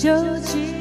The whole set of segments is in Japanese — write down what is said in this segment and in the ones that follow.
究竟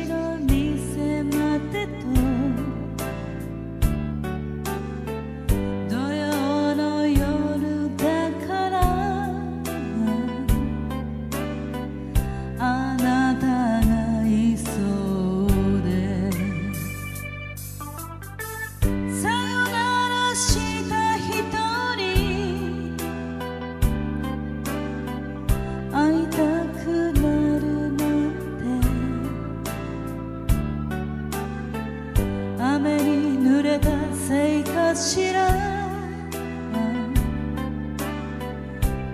しら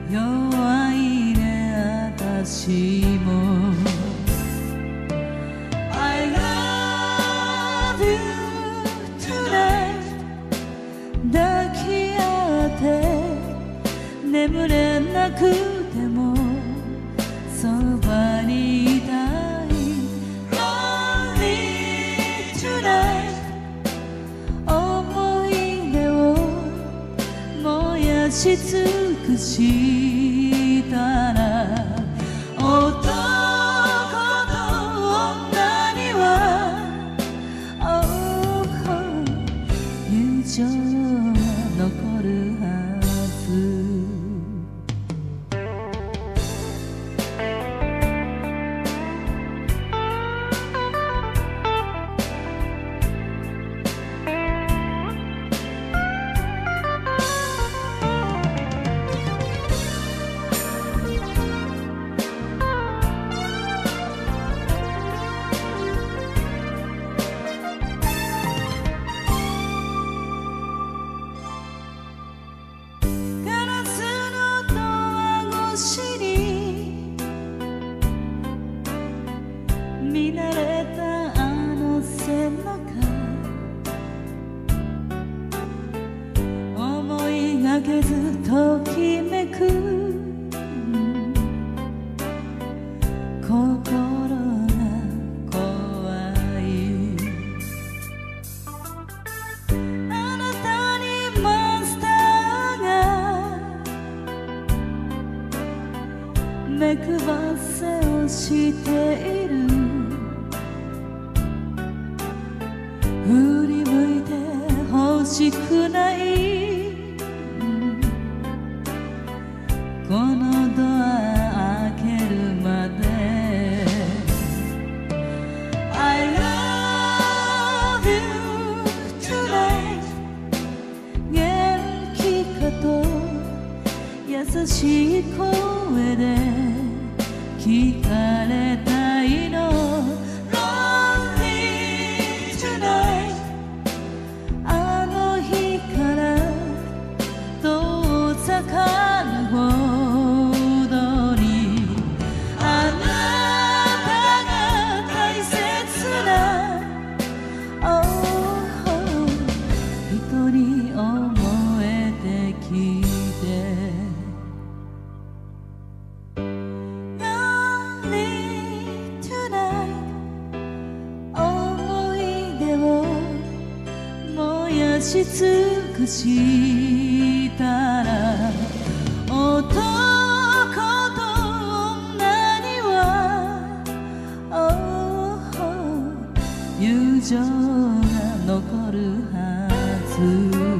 弱いね私も。I love you tonight 抱き合って眠れなくてもそばにいたし尽くしたら男と女には Oh oh, 友情。いがけずときめく。心が怖いあなたにマスターが目配せをしている。振り向いて欲しく優しい声で聞かれたいの燃やし尽くしたら男と女には Oh 友情が残るはず。